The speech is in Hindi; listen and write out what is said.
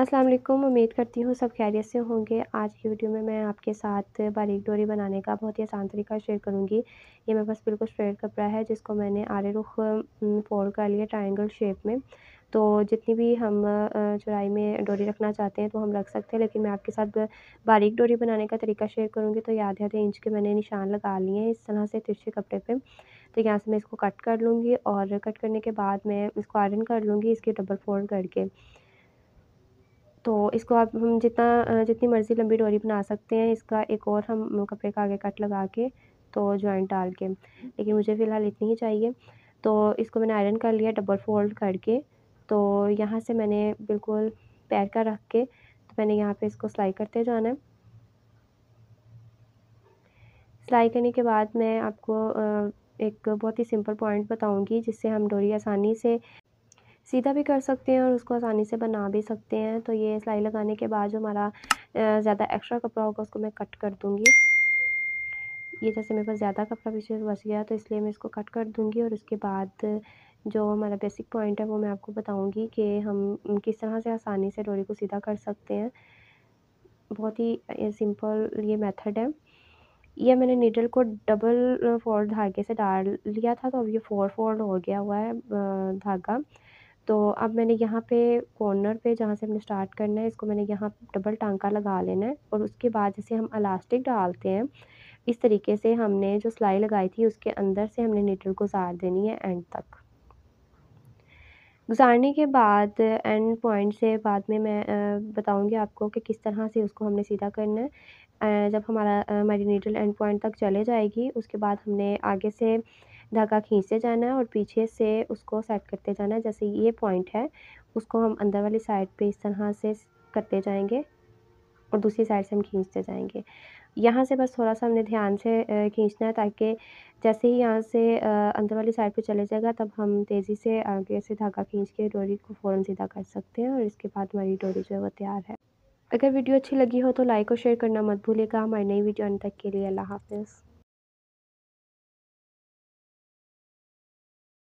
अस्सलाम वालेकुम। उम्मीद करती हूँ सब खैरियत से होंगे। आज की वीडियो में मैं आपके साथ बारीक डोरी बनाने का बहुत ही आसान तरीका शेयर करूँगी। ये मेरे पास बिल्कुल स्ट्रेट कपड़ा है, जिसको मैंने आरे रुख फोल्ड कर लिया ट्रायंगल शेप में। तो जितनी भी हम चौड़ाई में डोरी रखना चाहते हैं तो हम रख सकते हैं, लेकिन मैं आपके साथ बारीक डोरी बनाने का तरीका शेयर करूँगी। तो ये आधे आधे इंच के मैंने निशान लगा लिए हैं इस तरह से तिरछे कपड़े पर तो यहाँ से मैं इसको कट कर लूँगी और कट करने के बाद मैं इसको आयरन कर लूँगी, इसकी डबल फोल्ड करके। तो इसको आप हम जितना जितनी मर्ज़ी लंबी डोरी बना सकते हैं, इसका एक और हम कपड़े का आगे कट लगा के तो जॉइंट डाल के। लेकिन मुझे फ़िलहाल इतनी ही चाहिए। तो इसको मैंने आयरन कर लिया डबल फोल्ड करके। तो यहाँ से मैंने बिल्कुल पैर का रख के तो मैंने यहाँ पे इसको सिलाई करते जाना है। सिलाई करने के बाद मैं आपको एक बहुत ही सिंपल पॉइंट बताऊँगी, जिससे हम डोरी आसानी से सीधा भी कर सकते हैं और उसको आसानी से बना भी सकते हैं। तो ये सिलाई लगाने के बाद जो हमारा ज़्यादा एक्स्ट्रा कपड़ा होगा, उसको मैं कट कर दूँगी। ये जैसे मेरे पास ज़्यादा कपड़ा पीछे बच गया तो इसलिए मैं इसको कट कर दूँगी और उसके बाद जो हमारा बेसिक पॉइंट है, वो मैं आपको बताऊँगी कि हम किस तरह से आसानी से डोरी को सीधा कर सकते हैं। बहुत ही सिंपल ये मेथड है। ये मैंने नीडल को डबल फोल्ड धागे से डाल लिया था तो अब ये फोर फोल्ड हो गया हुआ है धागा। तो अब मैंने यहाँ पे कॉर्नर पे जहाँ से हमने स्टार्ट करना है, इसको मैंने यहाँ डबल टांका लगा लेना है और उसके बाद जैसे हम अलास्टिक डालते हैं, इस तरीके से हमने जो सिलाई लगाई थी उसके अंदर से हमने नीडल गुजार देनी है एंड तक। गुजारने के बाद एंड पॉइंट से बाद में मैं बताऊँगी आपको कि किस तरह से उसको हमने सीधा करना है। जब हमारा हमारी नीडल एंड पॉइंट तक चले जाएगी, उसके बाद हमने आगे से धागा खींचते जाना है और पीछे से उसको सेट करते जाना है। जैसे ये पॉइंट है, उसको हम अंदर वाली साइड पे इस तरह से करते जाएँगे और दूसरी साइड से हम खींचते जाएँगे। यहाँ से बस थोड़ा सा हमने ध्यान से खींचना है ताकि जैसे ही यहाँ से अंदर वाली साइड पे चले जाएगा तब हम तेज़ी से आगे से धागा खींच के डोरी को फ़ौरन सीधा कर सकते हैं और इसके बाद हमारी डोरी जो है वो तैयार है। अगर वीडियो अच्छी लगी हो तो लाइक और शेयर करना मत भूलिएगा। हमारी नई वीडियो अंत तक के लिए अल्लाह हाफिज़।